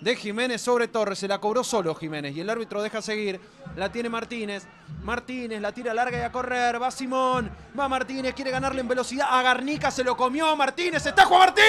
de Jiménez sobre Torres. Se la cobró solo Jiménez y el árbitro deja seguir. La tiene Martínez. Martínez la tira larga y a correr. Va Simón. Va Martínez. Quiere ganarle en velocidad. A Garnica se lo comió Martínez. ¡Está Juan Martín!